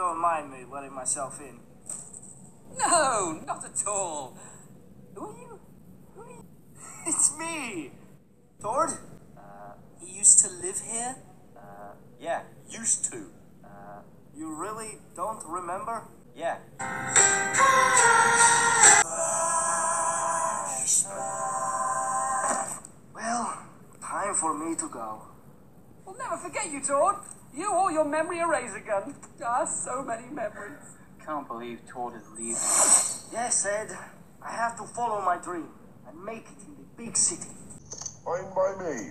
mind me letting myself in. No, not at all. Who are you? Who are you? It's me! Tord? Uh, you used to live here? Uh, yeah, used to. Uh, you really don't remember? Yeah. Well, time for me to go. We'll never forget you, Tord. You or your memory eraser gun. Ah, so many memories. Can't believe Tord is leaving. Yes, Edd. I have to follow my dream and make it in the big city. Fine by me.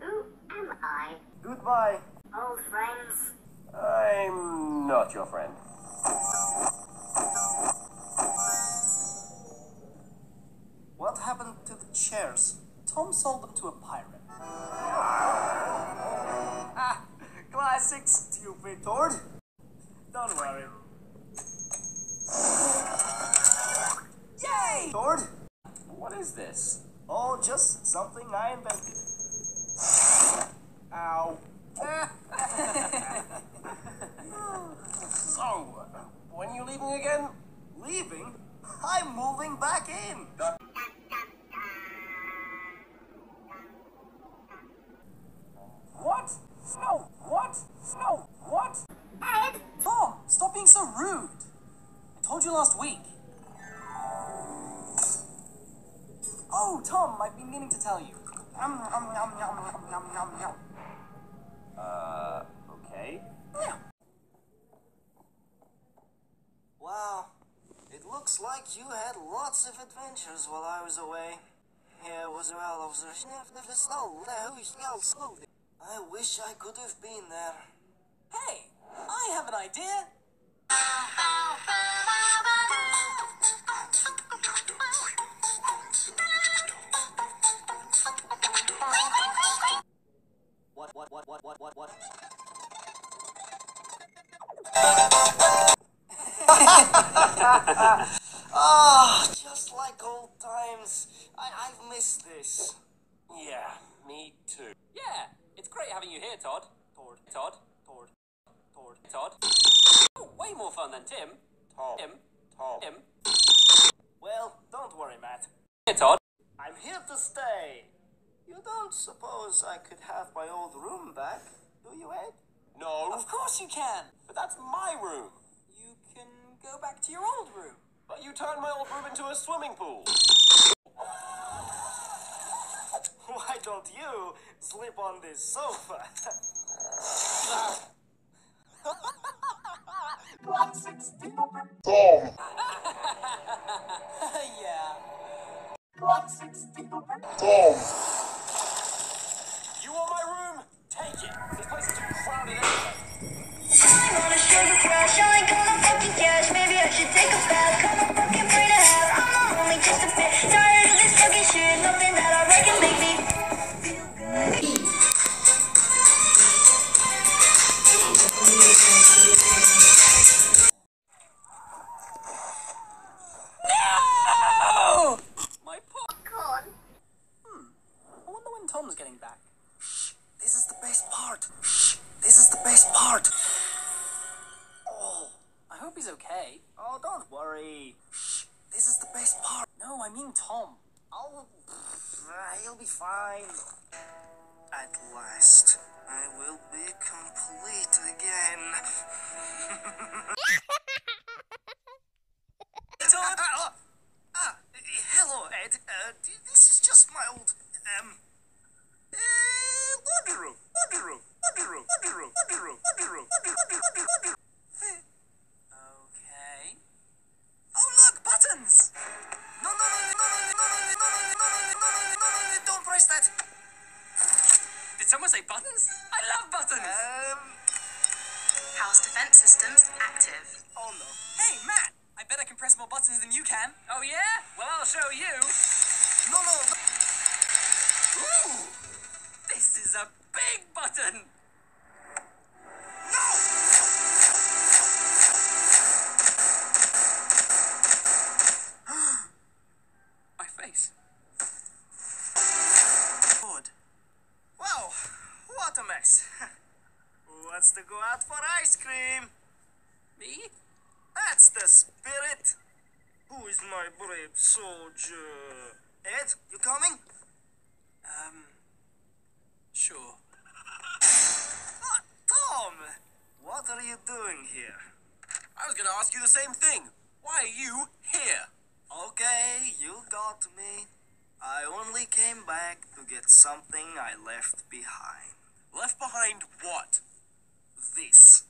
Who am I? Goodbye. Old friends? I'm not your friend. What happened to the chairs? Tom sold them to a pirate. Classic stupid Tord. Don't worry. Yay! Tord? What is this? Oh, just something I invented. Ow. So, when you leaving again? Leaving? I'm moving back in. What? No, what? No, what? Edd? Tom, stop being so rude. I told you last week. Oh, Tom, I've been meaning to tell you. Um, um, yum, yum, yum, yum, yum, yum. Uh, okay. Yeah. Wow. It looks like you had lots of adventures while I was away. Yeah, was well, I wish I could have been there. Hey, I have an idea. What, what, what, what, what, what, what? Ah, just like old times. I, I've missed this. Yeah, me too. Yeah, it's great having you here, Todd. Todd. Todd. Todd. Todd. Todd. Oh, way more fun than Tim. Tom. Tim. Tom. Tim. Well, don't worry, Matt. Here, Todd. I'm here to stay. You don't suppose I could have my old room back, do you, Edd? No. Of course you can. But that's my room. You can go back to your old room. But you turned my old room into a swimming pool. Why don't you sleep on this sofa? Tom! yeah. Tom! You want my room? Take it. This place is too crowded anyway. I'm on a sugar crash, I ain't gonna fucking cash. Maybe I should take a bath, This is the best part. Oh, I hope he's okay. oh, don't worry. Shh, this is the best part. No, I mean Tom. Pff, he'll be fine. At last, I will be complete again. look, buttons! No, no, no, no, no, no, no, no, no, no, no, no, no, no, don't press that. Did someone say buttons? I love buttons. Um, House defense systems active. oh no. hey, Matt. I bet I can press more buttons than you can. Oh yeah? Well, I'll show you. No, no, no. Ooh! This is a big button. Wow, what. Who wants to go out for ice cream? Me? That's the spirit? Who is my brave soldier? Edd, you coming? Um, sure. Ah, Tom! What are you doing here? I was gonna ask you the same thing. Why are you here? Okay, you got me. I only came back to get something I left behind. Left behind what? This.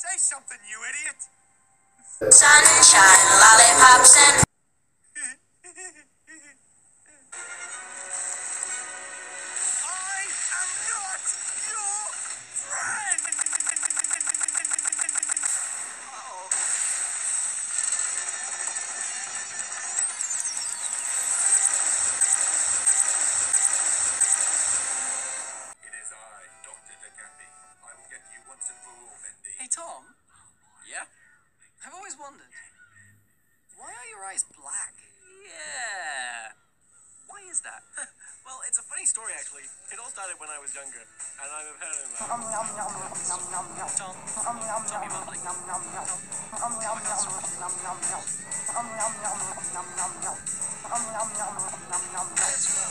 Say something, you idiot. sunshine, lollipops, and all started when I was younger, and I'm a parent now. Tom. Tommy Mumbling.